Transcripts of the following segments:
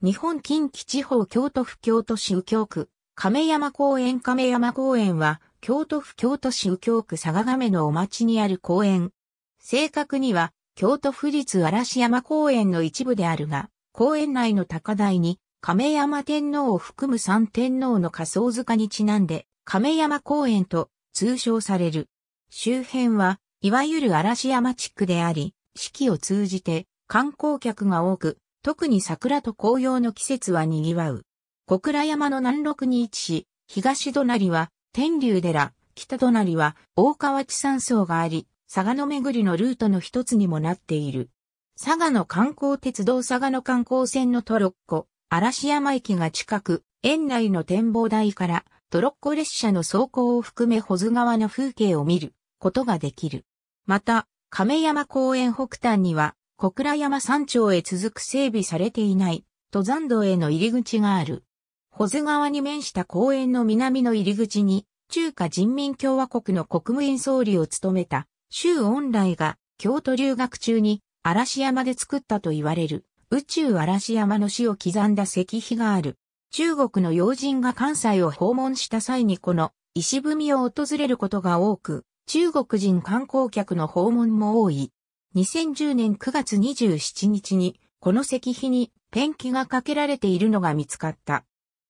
日本近畿地方京都府京都市右京区、亀山公園亀山公園は、京都府京都市右京区佐賀亀のお町にある公園。正確には、京都府立嵐山公園の一部であるが、公園内の高台に、亀山天皇を含む三天皇の仮想塚にちなんで、亀山公園と通称される。周辺は、いわゆる嵐山地区であり、四季を通じて観光客が多く、特に桜と紅葉の季節は賑わう。小倉山の南麓に位置し、東隣は天竜寺、北隣は大川地山荘があり、佐賀の巡りのルートの一つにもなっている。佐賀の観光鉄道佐賀の観光船のトロッコ、嵐山駅が近く、園内の展望台からトロッコ列車の走行を含め保津川の風景を見ることができる。また、亀山公園北端には小倉山山頂へ続く整備されていない登山道への入り口がある。保津川に面した公園の南の入り口に中華人民共和国の国務院総理を務めた周恩来が京都留学中に嵐山で作ったと言われる宇宙嵐山の死を刻んだ石碑がある。中国の要人が関西を訪問した際にこの石踏みを訪れることが多く、中国人観光客の訪問も多い。2010年9月27日に、この石碑にペンキがかけられているのが見つかった。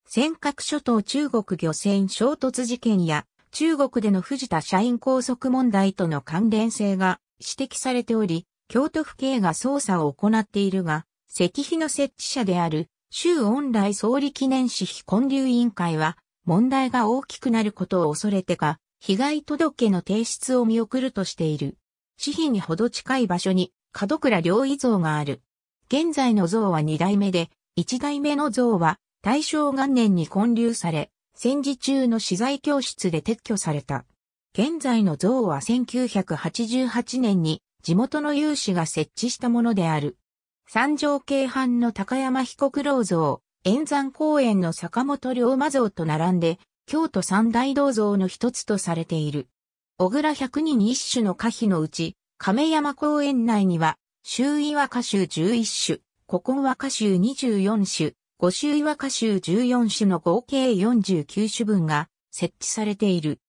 尖閣諸島中国漁船衝突事件や中国での藤田社員拘束問題との関連性が指摘されており、京都府警が捜査を行っているが、石碑の設置者である周恩来総理記念碑非建立委員会は問題が大きくなることを恐れてか、被害届の提出を見送るとしている。地碑にほど近い場所に門倉良医像がある。現在の像は2代目で、1代目の像は大正元年に建立され、戦時中の資材教室で撤去された。現在の像は1988年に地元の有志が設置したものである。三条京阪の高山被告老像、円山公園の坂本龍馬像と並んで、京都三大銅像の一つとされている。小倉百人一種の歌碑のうち、亀山公園内には、周囲和歌集11種、古今和歌集24種、五周囲和歌集14種の合計49種分が設置されている。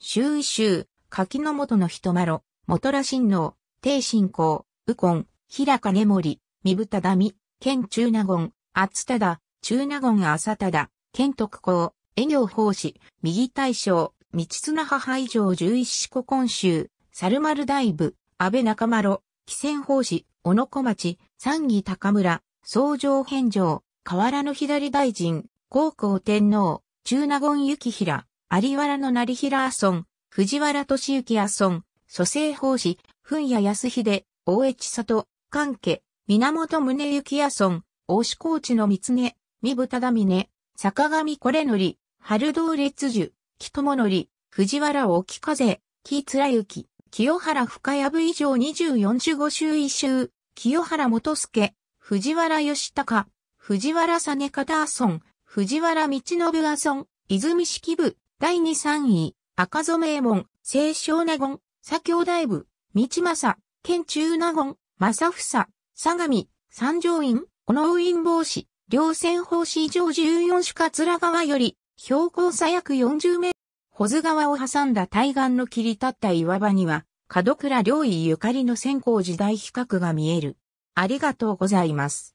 周囲集、柿の元の人まろ、元ら親王、帝信公、右近、平か根森、三豚ダミ、県中納言、厚忠、中納言浅忠、県徳公、営業奉仕、右大将、道綱母以上十一四古今集、猿丸大部、安倍中丸、汽船奉仕、小野小町、三義高村、総上返上、河原の左大臣、高校天皇、中納言幸平、有原の成平阿孫、藤原俊幸阿孫、蘇生奉仕、墳谷康秀、大越里、関家、源宗幸阿孫、大志高知の三根、三部忠峰、坂上これのり、春道列樹、木友則、藤原沖風、木貫之、清原深谷以上24種五周一周、清原元助、藤原義孝、藤原実方阿孫、藤原道信阿孫、泉式部、第二三位、赤染名門、清少納言、左京大部、道正、県中納言、正房、相模、三条院、小野院帽子、両線法師以上14種桂川より、標高差約40メートル。保津川を挟んだ対岸の切り立った岩場には、門倉良医ゆかりの先行時代比較が見える。ありがとうございます。